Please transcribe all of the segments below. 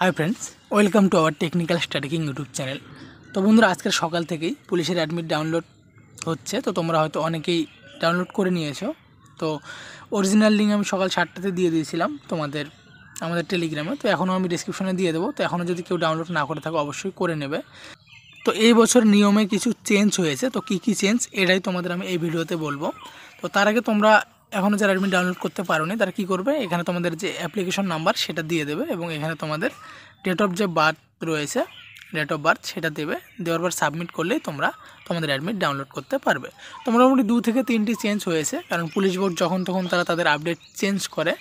Hi friends welcome to our technical study king YouTube channel তো বন্ধুরা, আজকের সকাল থেকেই পুলিশের অ্যাডমিট ডাউনলোড হচ্ছে। তো তোমরা হয়তো অনেকেই ডাউনলোড করে নিয়েছো। তো অরিজিনাল লিঙ্ক আমি সকাল সাতটাতে দিয়ে দিয়েছিলাম তোমাদের, আমাদের টেলিগ্রামে তো এখনও আমি ডিসক্রিপশনে দিয়ে দেবো। তো এখনও যদি কেউ ডাউনলোড না করে থাকো, অবশ্যই করে নেবে। তো এই বছর নিয়মে কিছু চেঞ্জ হয়েছে। তো কী কী চেঞ্জ এটাই তোমাদের আমি এই ভিডিওতে বলব। তো তার আগে তোমরা এখনও যারা অ্যাডমিট ডাউনলোড করতে পারোনি, তারা কী করবে? এখানে তোমাদের যে অ্যাপ্লিকেশন নাম্বার সেটা দিয়ে দেবে এবং এখানে তোমাদের ডেট অফ যে বার্থ রয়েছে ডেট অফ বার্থ সেটা দেবে। দেওয়ার পর সাবমিট করলেই তোমরা তোমাদের অ্যাডমিট ডাউনলোড করতে পারবে। তো মোটামুটি দু থেকে তিনটি চেঞ্জ হয়েছে, কারণ পুলিশ বোর্ড যখন তখন তারা তাদের আপডেট চেঞ্জ করে,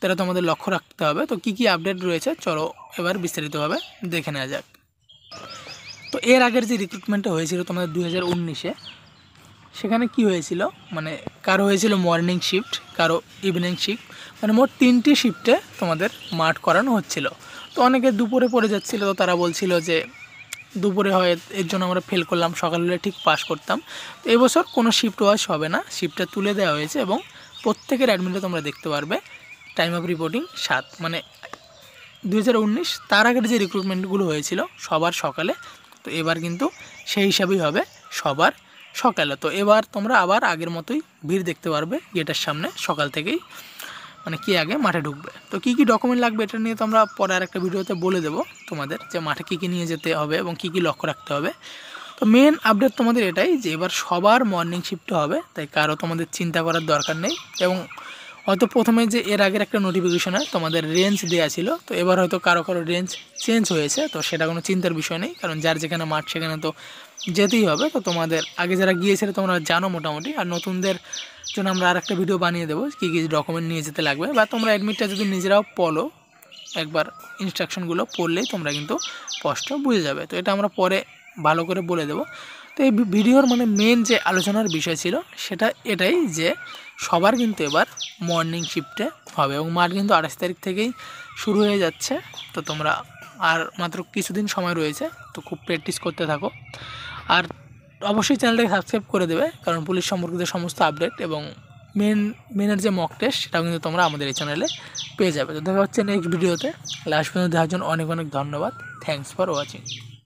তারা তোমাদের লক্ষ্য রাখতে হবে। তো কী কী আপডেট রয়েছে, চলো এবার বিস্তারিতভাবে দেখে নেওয়া যাক। তো এর আগের যে রিক্রুটমেন্টটা হয়েছিল তোমাদের দু হাজার উনিশে সেখানে কি হয়েছিল? মানে কারও হয়েছিল মর্নিং শিফট কারও ইভিনিং শিফট মানে মোট তিনটি শিফটে তোমাদের মাঠ করানো হচ্ছিল। তো অনেকে দুপুরে পড়ে যাচ্ছিল, তো তারা বলছিল যে দুপুরে হয়, এর জন্য আমরা ফেল করলাম, সকাল হলে ঠিক পাস করতাম। তো এবছর কোনো শিফট ওয়াশ হবে না শিফটটা তুলে দেওয়া হয়েছে এবং প্রত্যেকের অ্যাডমিটে তোমরা দেখতে পারবে টাইম অফ রিপোর্টিং সাত মানে দু হাজার উনিশ, তার আগের যে রিক্রুটমেন্টগুলো হয়েছিল সবার সকালে, তো এবার কিন্তু সেই হিসাবেই হবে সবার সকালে। তো এবার তোমরা আবার আগের মতোই ভিড় দেখতে পারবে গেটের সামনে সকাল থেকেই মানে কি আগে মাঠে ঢুকবে। তো কি কি ডকুমেন্ট লাগবে এটা নিয়ে তোমরা পরে আর একটা ভিডিওতে বলে দেবো তোমাদের যে মাঠে কী কী নিয়ে যেতে হবে এবং কি কি লক্ষ্য রাখতে হবে। তো মেন আপডেট তোমাদের এটাই যে এবার সবার মর্নিং শিফট হবে, তাই কারও তোমাদের চিন্তা করার দরকার নেই এবং হয়তো প্রথমে যে এর আগের একটা নোটিফিকেশনে তোমাদের রেঞ্জ দেওয়া ছিল, তো এবার হয়তো কারও কারও রেঞ্জ চেঞ্জ হয়েছে, তো সেটা কোনো চিন্তার বিষয় নেই, কারণ যার যেখানে মাঠ সেখানে তো যেতেই হবে, তো তোমাদের আগে যারা গিয়েছিলে তোমরা জানো মোটামুটি, আর নতুনদের জন্য আমরা আর একটা ভিডিও বানিয়ে দেবো, কী কী ডকুমেন্ট নিয়ে যেতে লাগবে, বা তোমরা অ্যাডমিটটা যদি নিজেরাও পড়ো, একবার ইনস্ট্রাকশনগুলো পড়লেই তোমরা কিন্তু স্পষ্ট বুঝে যাবে, তো এটা আমরা পরে ভালো করে বলে দেবো। তো এই ভিডিওর মানে মেন যে আলোচনার বিষয় ছিল, সেটা এটাই যে সবার কিন্তু এবার মর্নিং শিফটে হবে এবং মাঠ কিন্তু আঠাশ তারিখ থেকেই শুরু হয়ে যাচ্ছে। তো তোমরা আর মাত্র কিছুদিন সময় রয়েছে, তো খুব প্র্যাকটিস করতে থাকো। আর অবশ্যই চ্যানেলটাকে সাবস্ক্রাইব করে দেবে, কারণ পুলিশ সম্পর্কিত সমস্ত আপডেট এবং মেন মেনের যে মক টেস্ট সেটাও কিন্তু তোমরা আমাদের এই চ্যানেলে পেয়ে যাবে। তো দেখা হচ্ছে নেক্সট ভিডিওতে লাস্ট পর্যন্ত দেখার জন্য অনেক অনেক ধন্যবাদ। Thanks for watching